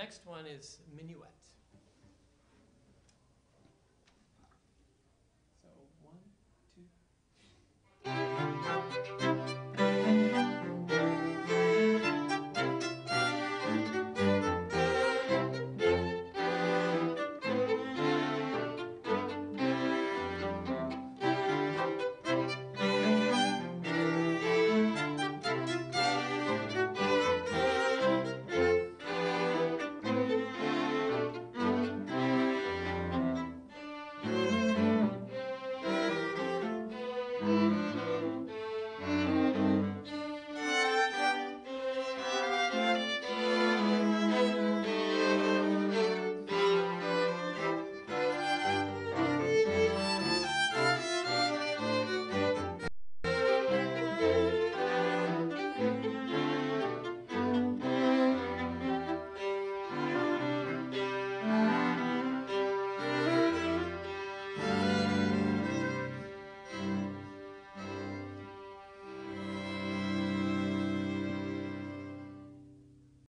next one is minuet. Mm-hmm.